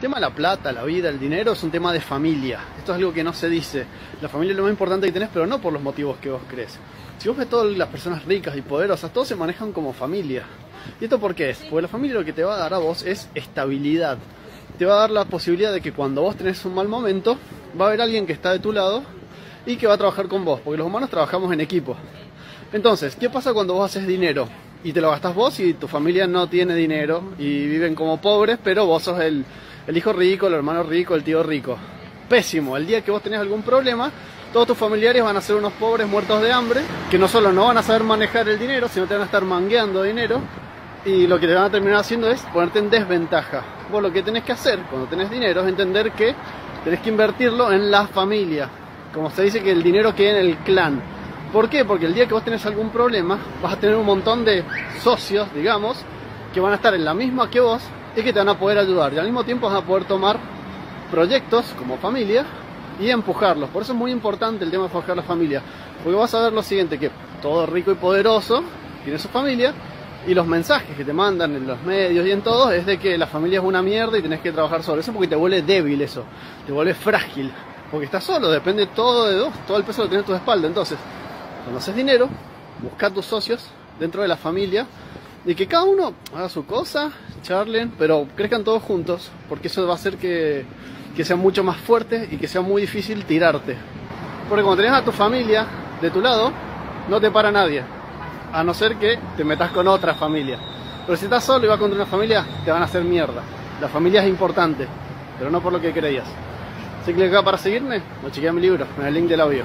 El tema de la plata, la vida, el dinero es un tema de familia. Esto es algo que no se dice. La familia es lo más importante que tenés, pero no por los motivos que vos crees. Si vos ves todas las personas ricas y poderosas, todos se manejan como familia. ¿Y esto por qué es? Porque la familia lo que te va a dar a vos es estabilidad. Te va a dar la posibilidad de que cuando vos tenés un mal momento, va a haber alguien que está de tu lado y que va a trabajar con vos, porque los humanos trabajamos en equipo. Entonces, ¿qué pasa cuando vos haces dinero? Y te lo gastás vos y tu familia no tiene dinero y viven como pobres, pero vos sos el, el hijo rico, el hermano rico, el tío rico. Pésimo. El día que vos tenés algún problema, todos tus familiares van a ser unos pobres muertos de hambre, que no solo no van a saber manejar el dinero, sino te van a estar mangueando dinero. Y lo que te van a terminar haciendo es ponerte en desventaja. Vos lo que tenés que hacer cuando tenés dinero es entender que tenés que invertirlo en la familia. Como se dice que el dinero queda en el clan. ¿Por qué? Porque el día que vos tenés algún problema, vas a tener un montón de socios, digamos, que van a estar en la misma que vos y que te van a poder ayudar. Y al mismo tiempo vas a poder tomar proyectos como familia y empujarlos. Por eso es muy importante el tema de forjar la familia. Porque vas a ver lo siguiente, que todo rico y poderoso tiene su familia y los mensajes que te mandan en los medios y en todos es de que la familia es una mierda y tenés que trabajar solo. Eso porque te vuelve débil eso, te vuelve frágil. Porque estás solo, depende todo de vos, todo el peso lo tienes en tu espalda. Entonces, cuando haces dinero, busca tus socios dentro de la familia y que cada uno haga su cosa, charlen, pero crezcan todos juntos, porque eso va a hacer que, que sea mucho más fuerte y que sea muy difícil tirarte. Porque cuando tenés a tu familia de tu lado, no te para nadie, a no ser que te metas con otra familia. Pero si estás solo y vas contra una familia, te van a hacer mierda. La familia es importante, pero no por lo que creías. Si clic acá para seguirme, o chequea mi libro en el link del audio.